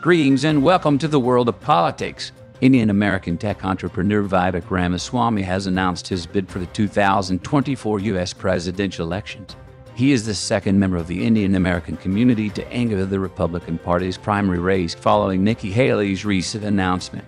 Greetings and welcome to the world of politics. Indian American tech entrepreneur Vivek Ramaswamy has announced his bid for the 2024 U.S. presidential elections. He is the second member of the Indian American community to enter the Republican Party's primary race following Nikki Haley's recent announcement.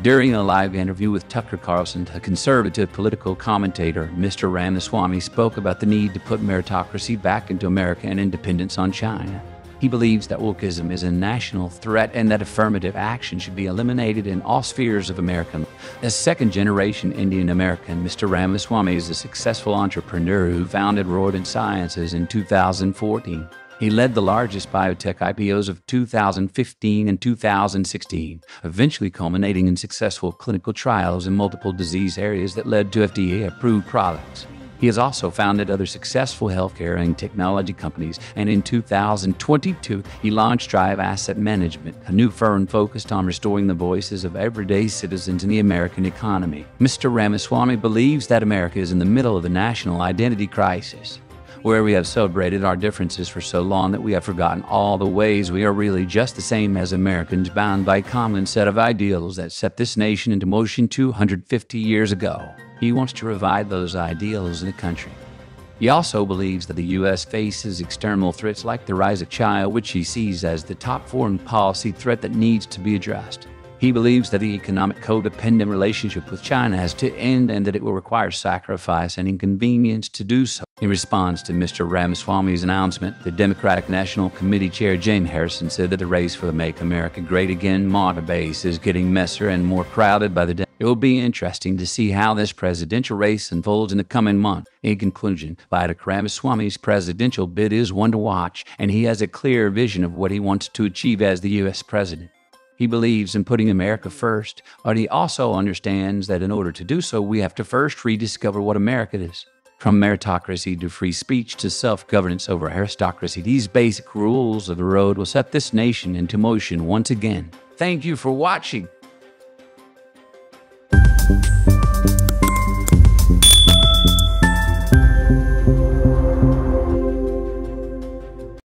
During a live interview with Tucker Carlson, a conservative political commentator, Mr. Ramaswamy spoke about the need to put meritocracy back into America and independence on China. He believes that wokeism is a national threat and that affirmative action should be eliminated in all spheres of America. As second generation Indian American, Mr. Ramaswamy is a successful entrepreneur who founded Roivant Sciences in 2014. He led the largest biotech IPOs of 2015 and 2016, eventually culminating in successful clinical trials in multiple disease areas that led to FDA approved products. He has also founded other successful healthcare and technology companies, and in 2022, he launched Strive Asset Management, a new firm focused on restoring the voices of everyday citizens in the American economy. Mr. Ramaswamy believes that America is in the middle of a national identity crisis where we have celebrated our differences for so long that we have forgotten all the ways we are really just the same as Americans bound by a common set of ideals that set this nation into motion 250 years ago. He wants to revive those ideals in the country. He also believes that the U.S. faces external threats like the rise of China, which he sees as the top foreign policy threat that needs to be addressed. He believes that the economic codependent relationship with China has to end and that it will require sacrifice and inconvenience to do so. In response to Mr. Ramaswamy's announcement, the Democratic National Committee Chair James Harrison said that the race for the Make America Great Again MAGA base is getting messier and more crowded by the day. It will be interesting to see how this presidential race unfolds in the coming month. In conclusion, Vivek Ramaswamy's presidential bid is one to watch, and he has a clear vision of what he wants to achieve as the U.S. president. He believes in putting America first, but he also understands that in order to do so, we have to first rediscover what America is. From meritocracy to free speech to self governance over aristocracy, these basic rules of the road will set this nation into motion once again. Thank you for watching.